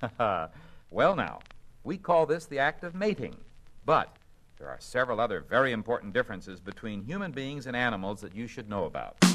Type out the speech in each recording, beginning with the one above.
well, now, we call this the act of mating. But there are several other very important differences between human beings and animals that you should know about.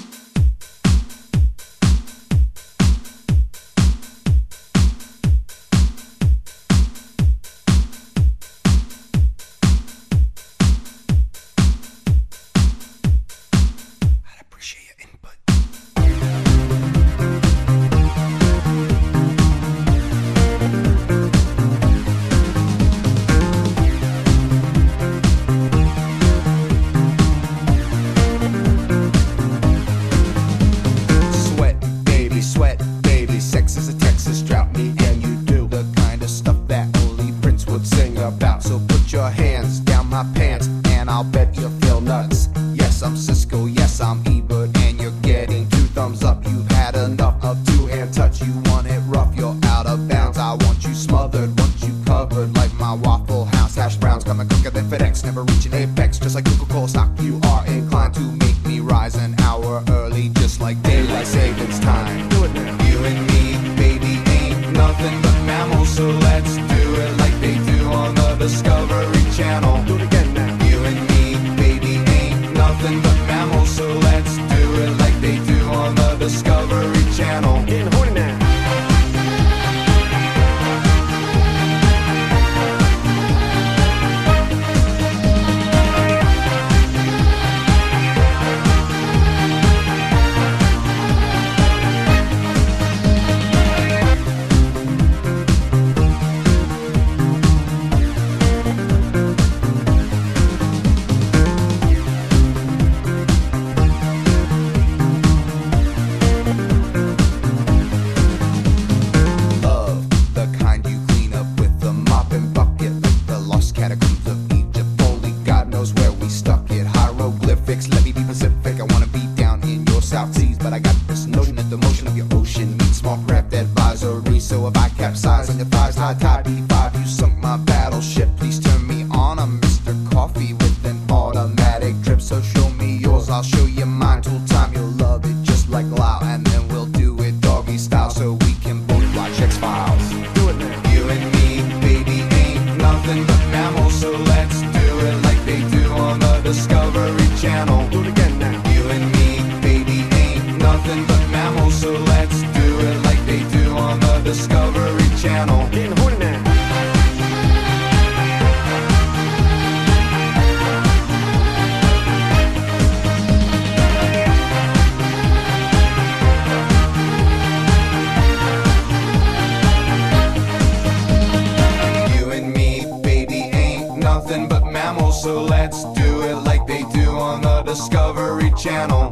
Sing about. So put your hands down my pants, and I'll bet you feel nuts. Yes, I'm Siskel. Yes, I'm Ebert, and you're getting two thumbs up. You've had enough of two-hand touch. You want it rough, you're out of bounds. I want you smothered, want you covered like my Waffle House hash browns. Coming quicker than FedEx, never reaching apex. Just like Coca-Cola stock, you are inclined to make me rise an hour early, just like daylight savings time. Do it now. You and me, baby, ain't nothing but mammals, so let's Discovery So if I capsize on your thighs, high tide B5, you sunk my battleship. Please turn me on. I'm Mr. Coffee with an automatic drip. So show me yours, I'll show you mine. Tool time, you'll Discovery Channel. Getting horny now. You and me, baby, ain't nothing but mammals, so let's do it like they do on the Discovery Channel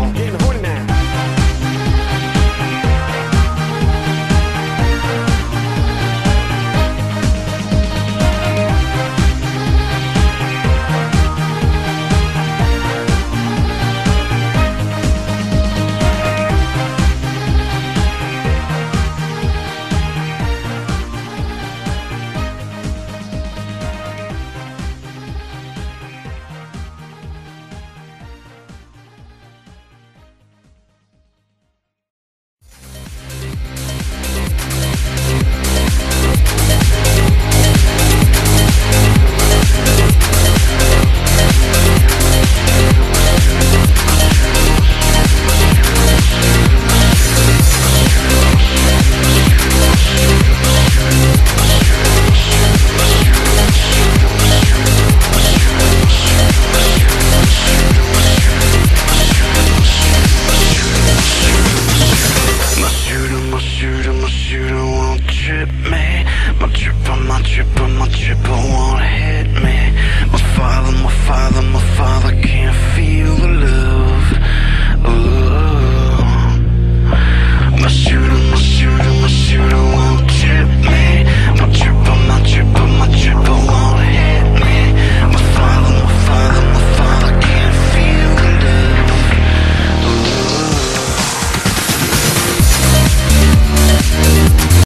my triple, my triple won't hit me. My father, my father, my father can't feel the love, love.